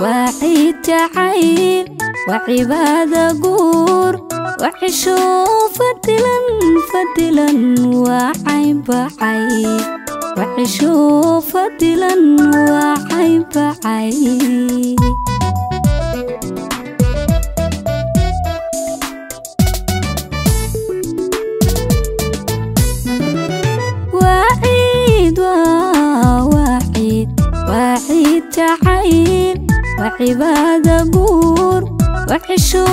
وعيد تعيل وعبادة قور وعشوف فدلن فدلن وعيب بعيد وعشوف فدلن وعيب بعيد وعيد وعيد وعيد تعيل وعبادة بور وعشو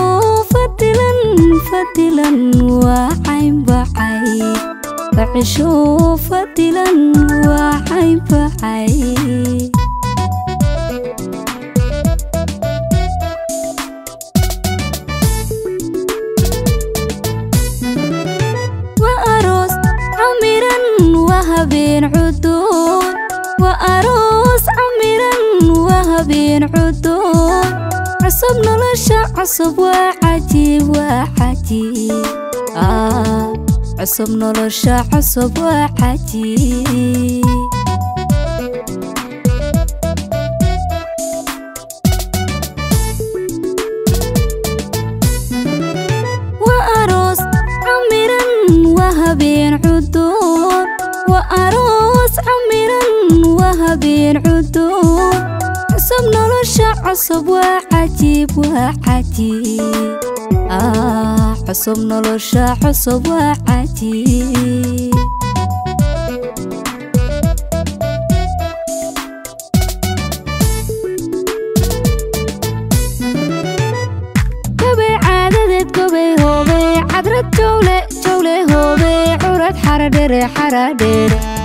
فتلا فتلا وعين بعيد وعشو فتلا وعين بعيد وأروس عمرا وهبين عدود وأروس عمرا وهبين عدود عصب نلشا عصب وعجيب وعجيب آه عصب نلشا عصب وعجيب وأروس عمرا وهبين عدود وأروس عمرا وهبين عدود عصب نلشا عصب وعجيب وعجيب آه عصب نلشا عصب وعجيب gobey caadadeed gobey hoobey cadrad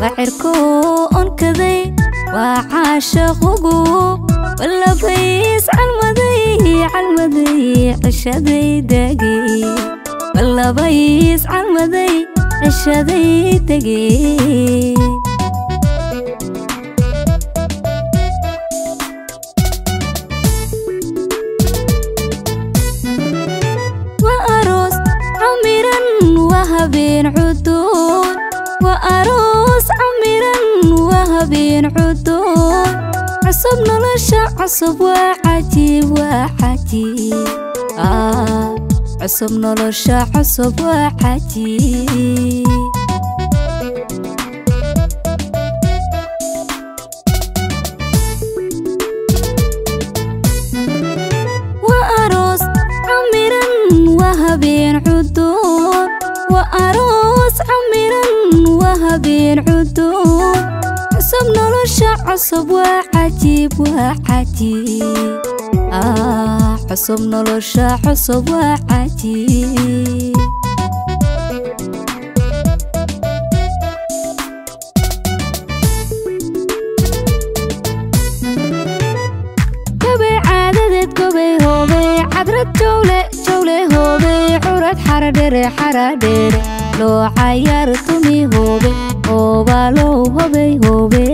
وعركو انكذي وعاشقوكو ولا فيس عالمضي عالمضي عشذي داقي ولا عمرا وهبين عدود وأروس عصب نلشا عصب وعجيب وعجيب آه عصب نلشا عصب وعجيب وأروس عمرا وهبين عدود وأروس عمرا وهبين عدود عصب نلشا عصب وعجيب وعجيب آه عصب نلشا عصب وعجيب gobey caadadeed gobey hoobey cadrad jowle jowle hoobey curad xaradhere xaradhere loo cayaar tumi hoobe oobaalow hobey hoobe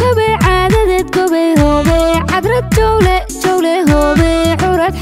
gobey caadadeed gobey hoobey cadrad jowle jowle hoobey curad